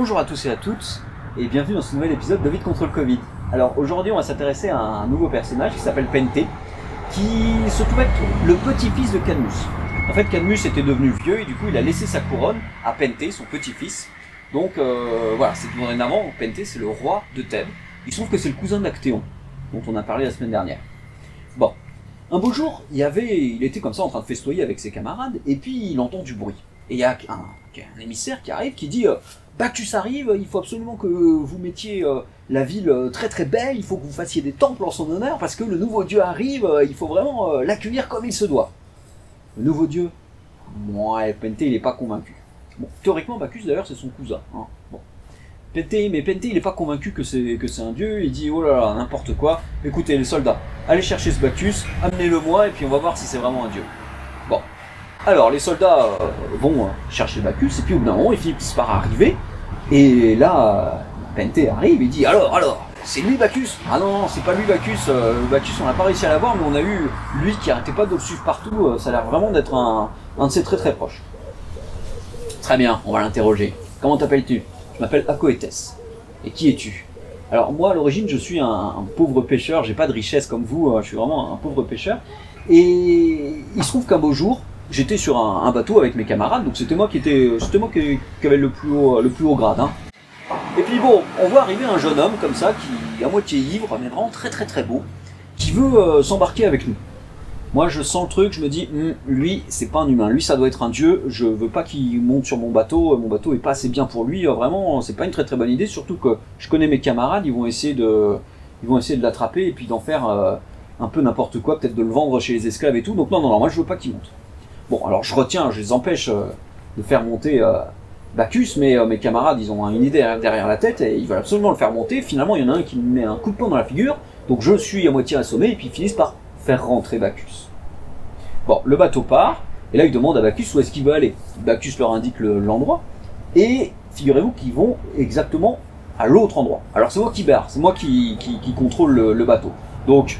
Bonjour à tous et à toutes, et bienvenue dans ce nouvel épisode de Vite contre le Covid. Alors aujourd'hui, on va s'intéresser à un nouveau personnage qui s'appelle Pente, qui se trouve être le petit-fils de Cadmus. En fait, Cadmus était devenu vieux et du coup, il a laissé sa couronne à Pente, son petit-fils. Donc euh, voilà, c'est dorénavant, Pente, c'est le roi de Thèbes. Il se trouve que c'est le cousin d'Actéon, dont on a parlé la semaine dernière. Bon, un beau jour, il, avait, il était comme ça en train de festoyer avec ses camarades, et puis il entend du bruit. Et il y a un, émissaire qui arrive qui dit euh, Bacchus arrive, il faut absolument que vous mettiez euh, la ville euh, très très belle, il faut que vous fassiez des temples en son honneur, parce que le nouveau dieu arrive, euh, il faut vraiment l'accueillir comme il se doit. Le nouveau dieu Ouais, Pente, il n'est pas convaincu. Bon, théoriquement, Bacchus d'ailleurs, c'est son cousin. Hein. Bon. Pente, mais Pente, il n'est pas convaincu que c'est que c'est un dieu, il dit Oh là là, n'importe quoi. Écoutez, les soldats, allez chercher ce Bacchus, amenez-le moi, et puis on va voir si c'est vraiment un dieu. Alors, les soldats euh, vont euh, chercher Bacchus, et puis au bout d'un moment, ils finissent par arriver, et là, Pente arrive et dit Alors, alors, c'est lui Bacchus Ah non, non, c'est pas lui Bacchus. Euh, Bacchus, on n'a pas réussi à l'avoir, mais on a eu lui qui arrêtait pas de le suivre partout. ça a l'air vraiment d'être un, de ses très très proches. Très bien, on va l'interroger. Comment t'appelles-tu Je m'appelle Acoetes. Et qui es-tu? Alors moi, à l'origine, je suis un, un pauvre pêcheur. J'ai pas de richesse comme vous. Je suis vraiment un pauvre pêcheur. Et il se trouve qu'un beau jour, j'étais sur un, bateau avec mes camarades. Donc c'était moi qui était, c'était qui, avait le plus haut, le plus haut grade. hein. Et puis bon, on voit arriver un jeune homme comme ça, qui à moitié ivre, mais vraiment très très très beau, qui veut euh, s'embarquer avec nous. Moi je sens le truc, je me dis, Hum, lui c'est pas un humain, lui ça doit être un dieu, je veux pas qu'il monte sur mon bateau, mon bateau est pas assez bien pour lui, euh, vraiment c'est pas une très très bonne idée, surtout que je connais mes camarades, ils vont essayer de, ils vont essayer de l'attraper et puis d'en faire euh, un peu n'importe quoi, peut-être de le vendre chez les esclaves et tout, donc non non non, moi je veux pas qu'il monte. Bon alors je retiens, je les empêche euh, de faire monter euh, Bacchus, mais euh, mes camarades, ils ont une idée derrière- la tête et ils veulent absolument le faire monter. Finalement, il y en a un qui me met un coup de poing dans la figure, donc je suis à moitié assommé et puis ils finissent par faire rentrer Bacchus. Bon, le bateau part, et là ils demandent à Bacchus où est-ce qu'il veut aller. Bacchus leur indique le- l'endroit, et figurez-vous qu'ils vont exactement à l'autre endroit. Alors c'est moi qui barre, c'est moi qui, contrôle le, bateau. Donc,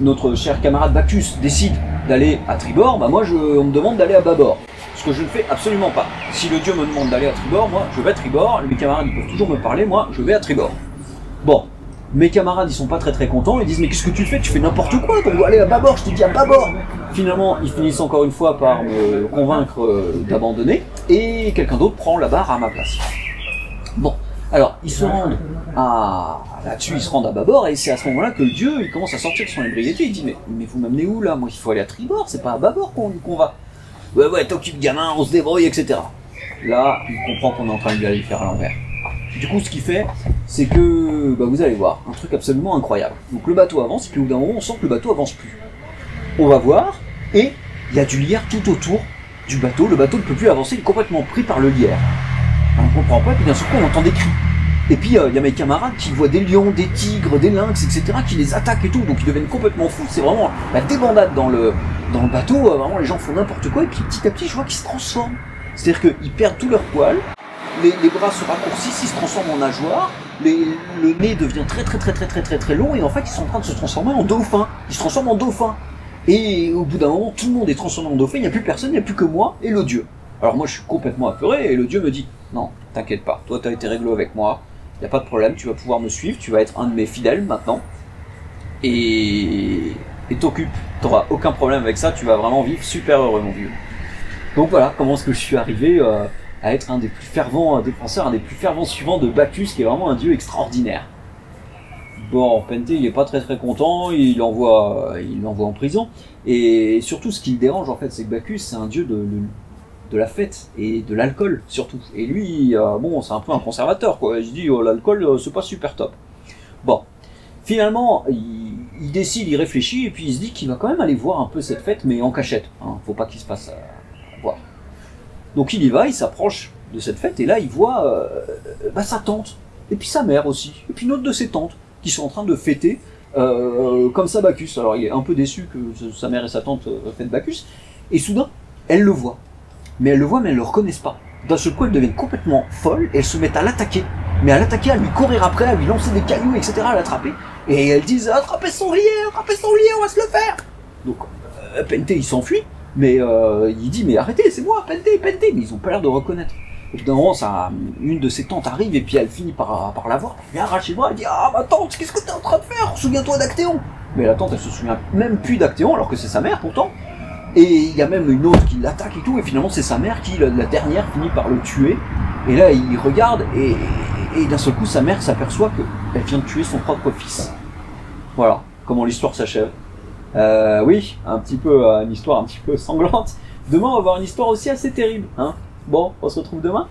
notre cher camarade Bacchus décide d'aller à tribord, bah moi je, on me demande d'aller à bâbord. Ce que je ne fais absolument pas. Si le dieu me demande d'aller à tribord, moi je vais à tribord, mes camarades ils peuvent toujours me parler, moi je vais à tribord. Bon, mes camarades ils sont pas très très contents, ils disent mais qu'est-ce que tu fais? Tu fais n'importe quoi, on doit aller à bâbord, je t'ai dit à bâbord. Finalement ils finissent encore une fois par me convaincre euh, d'abandonner, et quelqu'un d'autre prend la barre à ma place. Bon, alors ils se rendent à... Là-dessus ils se rendent à bâbord, et c'est à ce moment-là que le dieu il commence à sortir de son ébriété, il dit mais, mais vous m'amenez où là? Moi il faut aller à tribord, c'est pas à bâbord qu'on va. Ouais, ouais, t'occupes gamin, on se débrouille, etc. Là, il comprend qu'on est en train de lui faire à l'envers. Du coup, ce qu'il fait, c'est que, bah, vous allez voir, un truc absolument incroyable. Donc le bateau avance, puis au bout d'un moment, on sent que le bateau avance plus. On va voir, et il y a du lierre tout autour du bateau. Le bateau ne peut plus avancer, il est complètement pris par le lierre. On ne comprend pas, puis d'un seul coup, on entend des cris. Et puis, euh, il y a mes camarades qui voient des lions, des tigres, des lynx, etc., qui les attaquent et tout, donc ils deviennent complètement fous. C'est vraiment la débandade dans le, dans le bateau, euh, vraiment les gens font n'importe quoi, et puis petit à petit je vois qu'ils se transforment. C'est-à-dire qu'ils perdent tout leur poil, les, bras se raccourcissent, ils se transforment en nageoires, le nez devient très très très très très très très long, et en fait ils sont en train de se transformer en dauphin. Ils se transforment en dauphin. Et au bout d'un moment, tout le monde est transformé en dauphin, il n'y a plus personne, il n'y a plus que moi et le dieu. Alors moi je suis complètement apeuré, et le dieu me dit, non, t'inquiète pas, toi t'as été réglo avec moi, il n'y a pas de problème, tu vas pouvoir me suivre, tu vas être un de mes fidèles maintenant. Et et t'occupes, t'auras aucun problème avec ça, tu vas vraiment vivre super heureux mon vieux. Donc voilà comment est-ce que je suis arrivé euh, à être un des plus fervents euh, défenseurs, un des plus fervents suivants de Bacchus, qui est vraiment un dieu extraordinaire. Bon, Pente, il est pas très très content, il l'envoie, euh, il en prison. Et surtout, ce qui le dérange en fait, c'est que Bacchus, c'est un dieu de, de, de la fête et de l'alcool surtout. Et lui, euh, bon, c'est un peu un conservateur quoi. Il se dit, oh, l'alcool, euh, c'est pas super top. Bon, finalement, il, décide, il réfléchit, et puis il se dit qu'il va quand même aller voir un peu cette fête, mais en cachette. Hein, faut pas qu'il se passe à voir. Donc il y va, il s'approche de cette fête, et là il voit euh, bah, sa tante, et puis sa mère aussi, et puis une autre de ses tantes, qui sont en train de fêter comme ça Bacchus. Alors il est un peu déçu que sa mère et sa tante fêtent Bacchus, et soudain, elle le voit. Mais elle le voit, mais elle le reconnaissent pas. D'un seul coup, elles deviennent complètement folles, et elles se mettent à l'attaquer. Mais à l'attaquer, à lui courir après, à lui lancer des cailloux, etc., à l'attraper. Et elles disent Attrapez son lier, attrapez son lier, on va se le faire Donc, euh, Pente, il s'enfuit, mais euh, il dit Mais arrêtez, c'est moi, Pente, Pente Mais ils ont pas l'air de reconnaître. Et d'un ça, une de ses tantes arrive et puis elle finit par, par la voir. Elle arrache les bras, elle dit Ah, ma tante, qu'est-ce que t'es en train de faire? Souviens-toi d'Actéon Mais la tante, elle se souvient même plus d'Actéon alors que c'est sa mère pourtant. Et il y a même une autre qui l'attaque et tout, et finalement c'est sa mère qui, la, dernière, finit par le tuer. Et là, il regarde et, et d'un seul coup, sa mère s'aperçoit qu'elle vient de tuer son propre fils. Voilà comment l'histoire s'achève. Euh, oui, un petit peu, euh, une histoire un petit peu sanglante. Demain, on va avoir une histoire aussi assez terrible. Hein bon, on se retrouve demain?